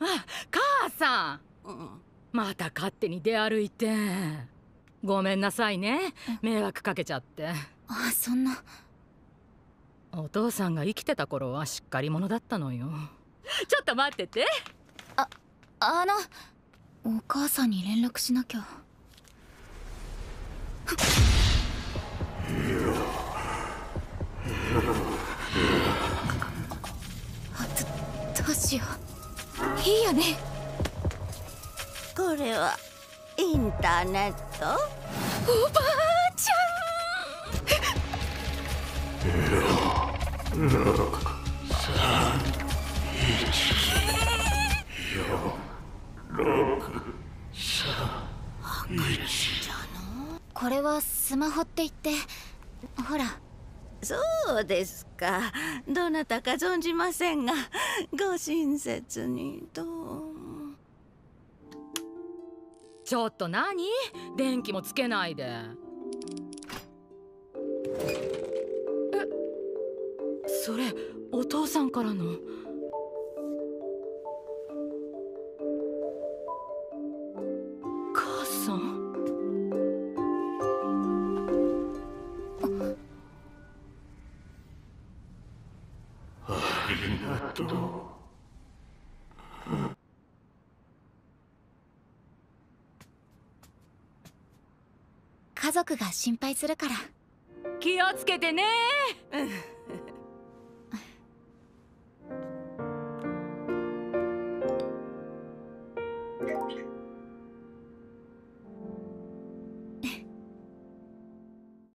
あ母さん。うんまた勝手に出歩いてごめんなさいね。迷惑かけちゃって。あそんな。お父さんが生きてた頃はしっかり者だったのよ。ちょっと待ってて。あのお母さんに連絡しなきゃ。あどどうしよういいよね。これはインターネット？おばあちゃん。これはスマホって言ってほらそうですか。どなたか存じませんがご親切にどうも。ちょっと何電気もつけないで。えそれお父さんからの？家族が心配するから。気をつけてね。うん